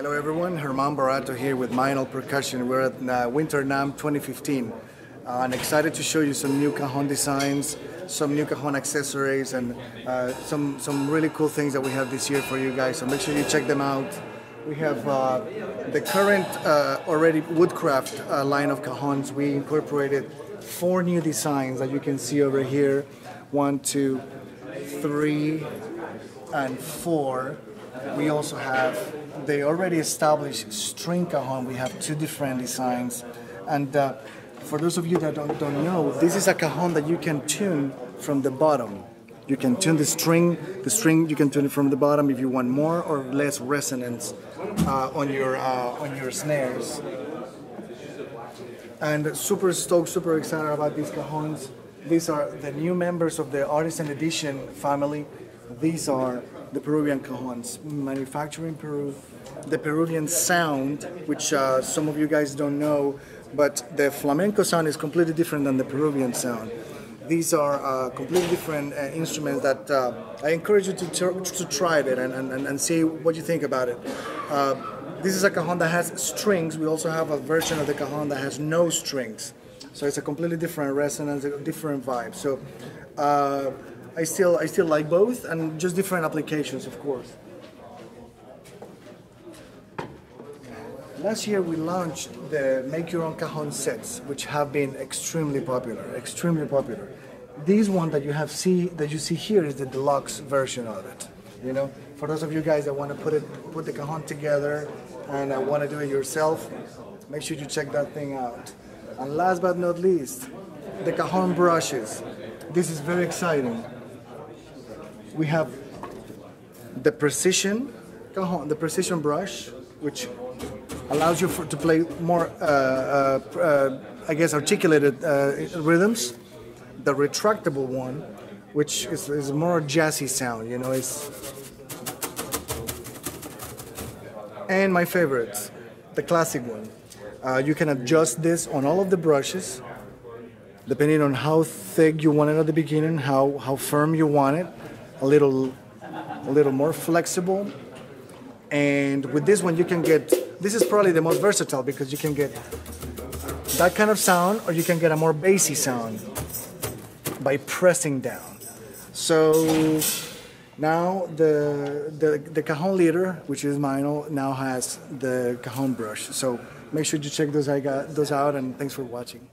Hello everyone, Herman Barato here with Meinl Percussion. We're at uh, Winter NAMM 2015. Uh, I'm excited to show you some new cajon designs, some new cajon accessories, and uh, some, some really cool things that we have this year for you guys. So make sure you check them out. We have uh, the current uh, already Woodcraft uh, line of cajons. We incorporated four new designs that you can see over here. One, two, three, and four. We also have the already established string cajon. We have two different designs. And uh, for those of you that don't, don't know, this is a cajon that you can tune from the bottom. You can tune the string. The string you can tune it from the bottom if you want more or less resonance uh, on your uh, on your snares. And super stoked, super excited about these cajons. These are the new members of the Artisan Edition family. These are the Peruvian cajons, manufactured in Peru. The Peruvian sound, which uh, some of you guys don't know, but the flamenco sound is completely different than the Peruvian sound. These are uh, completely different uh, instruments that uh, I encourage you to, to try it and, and, and see what you think about it. Uh, this is a cajon that has strings. We also have a version of the cajon that has no strings. So it's a completely different resonance, a different vibe. So uh, I still I still like both, and just different applications, of course. Last year we launched the make your own cajon sets, which have been extremely popular, extremely popular. This one that you have see that you see here is the deluxe version of it. You know, for those of you guys that want to put it put the cajon together and uh, want to do it yourself, make sure you check that thing out. And last but not least, the cajon brushes. This is very exciting we have the precision the precision brush, which allows you for, to play more, uh, uh, uh, I guess, articulated uh, rhythms. The retractable one, which is, is more jazzy sound, you know, it's. And my favorite, the classic one. Uh, you can adjust this on all of the brushes, depending on how thick you want it at the beginning, how, how firm you want it a little a little more flexible. And with this one you can get this is probably the most versatile because you can get that kind of sound or you can get a more bassy sound by pressing down. So now the the, the cajon leader which is Meinl now has the cajon brush. So make sure you check those, those out and thanks for watching